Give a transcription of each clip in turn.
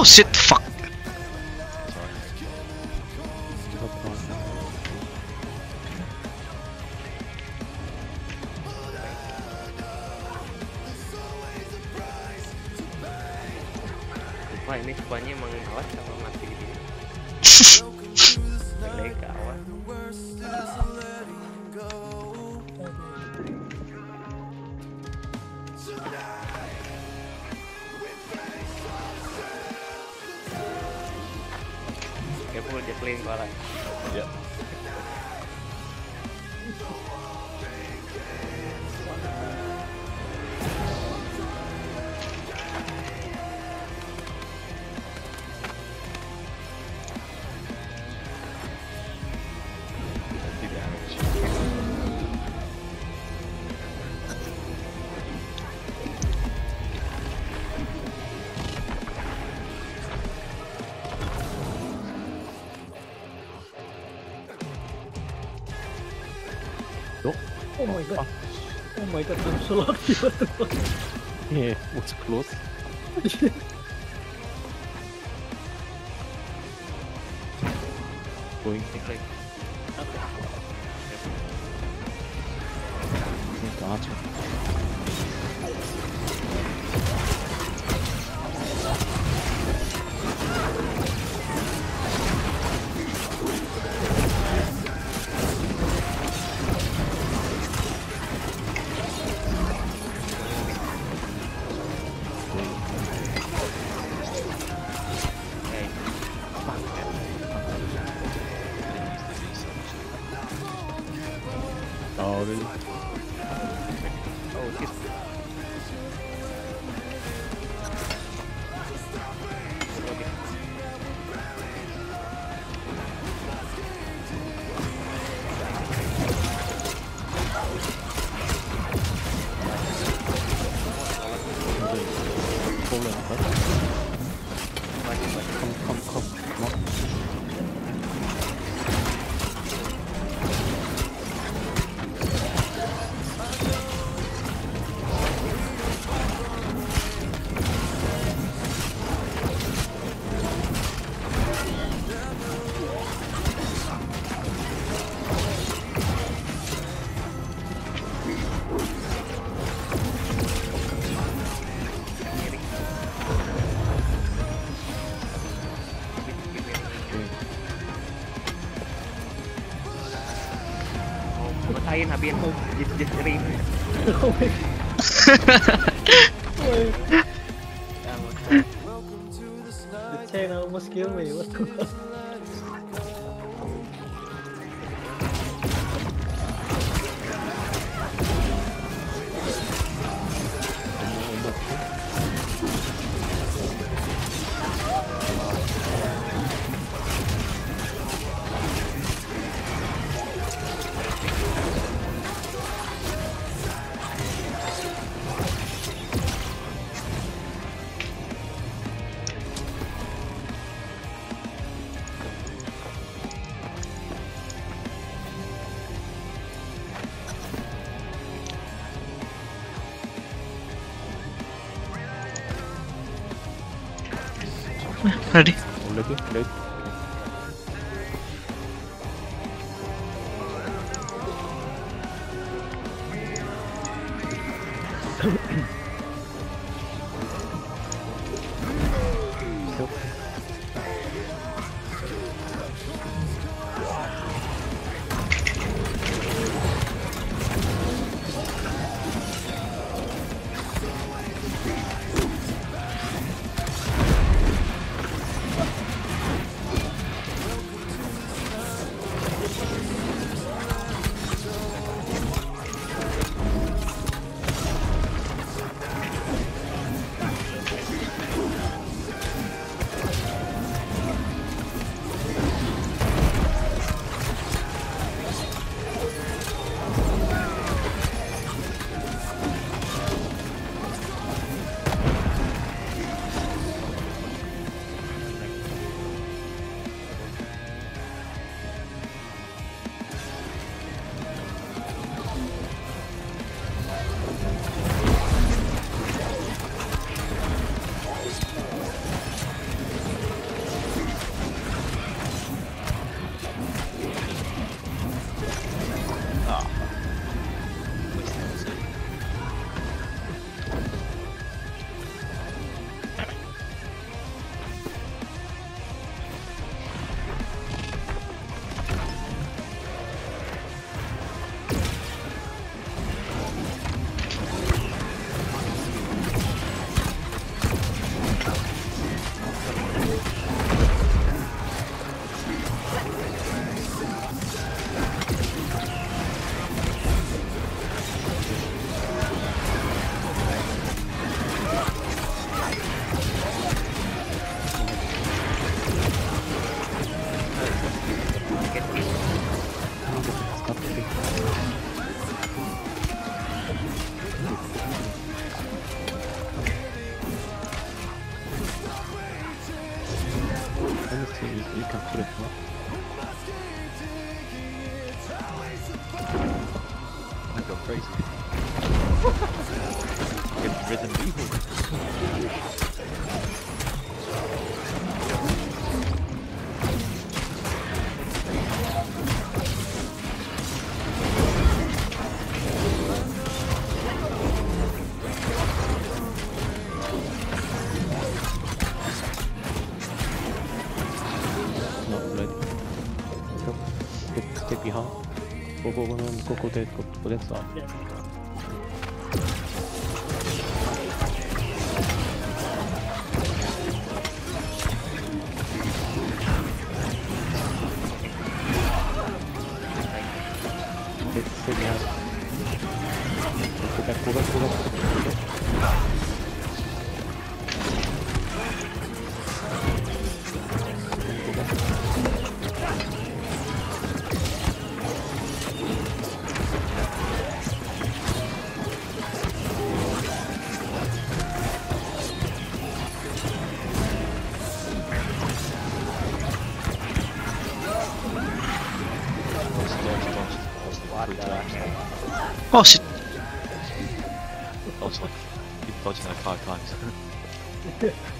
Oh shit, fuck. Aku pukul, dia playing. Ya. Oh my god. Oh my god, I'm so lucky. What the fuck? Yeah, was close. Going Play. into Archer. của mình hết Patayin habis jis jis ring. Oh my god. The chain almost killed me. What the fuck? Ready? Ready, ready. Crazy. Get rhythm evil. Not ready. Go. Get, get behind. Go, go, go, go, go, go, go, go that Dodge the What brute the axe. heck? Oh shit. Dodge like, keep dodging like five times.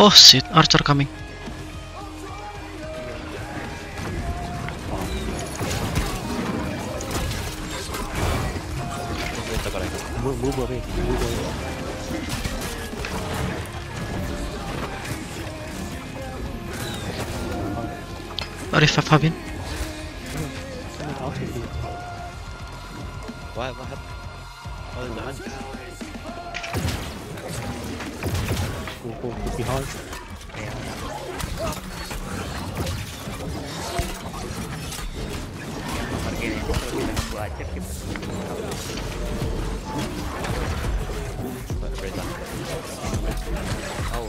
Oh shit, archer coming. Move, move away, move away. Warte, ich Fabian. Why, what happened? Oh, in the hand. Go, go, go behind. Oh,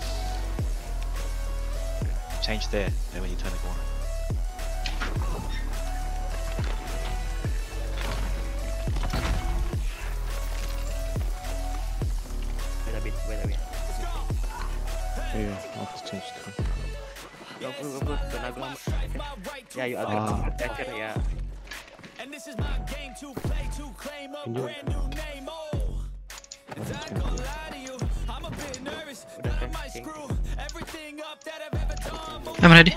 change there, then when you turn the corner. Wait a bit, wait a bit. Yeah, I have to change the corner. Yeah, you are the attacker, yeah. And this is my game to play to claim a brand new name, oh. Gonna lie to you, I'm a bit nervous that I might screw everything up that I've ever I'm ready.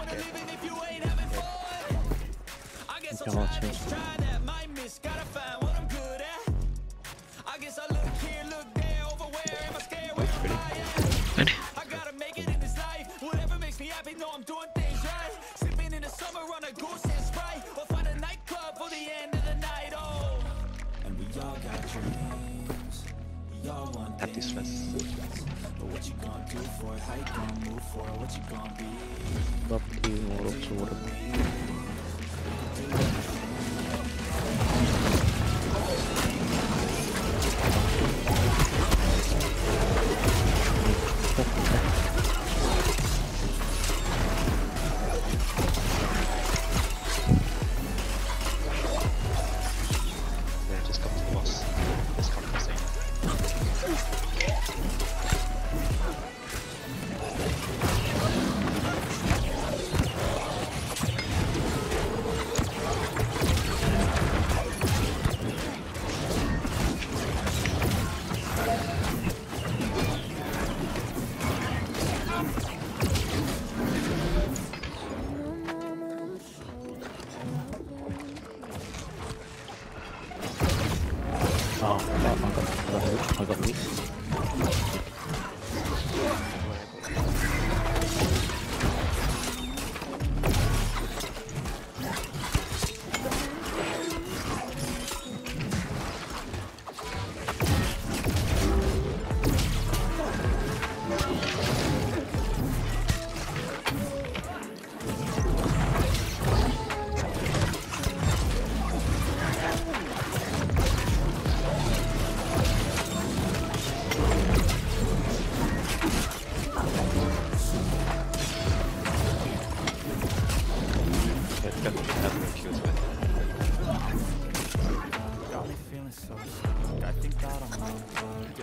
for it? How you gonna move for it? What you gonna be? You, what up what up.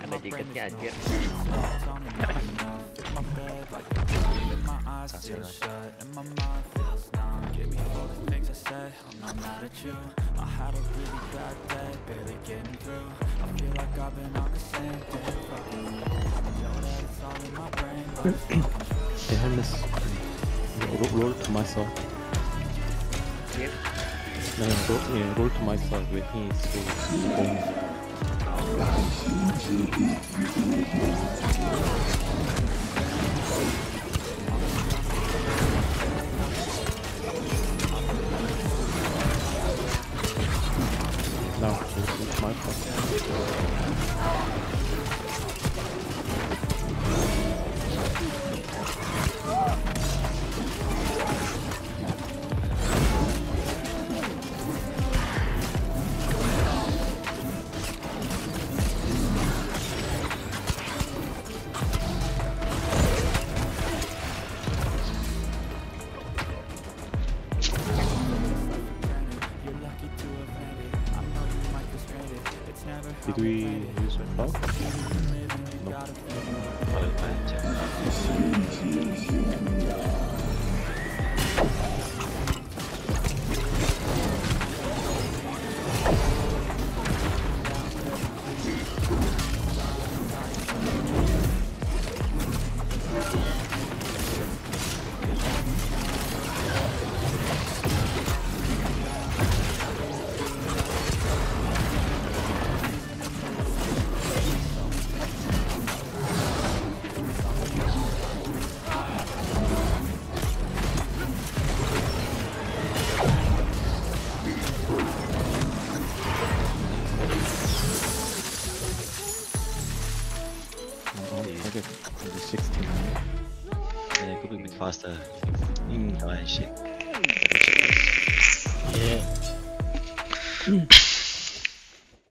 I bet you can get good. That's right said, I'm not mad at you I had a really bad day, barely getting through I feel like I've been on the same thing Damn this. Wrote to myself. No, go, yeah, roll to my side when he is. Did we use a bug? No. Other then could be a bit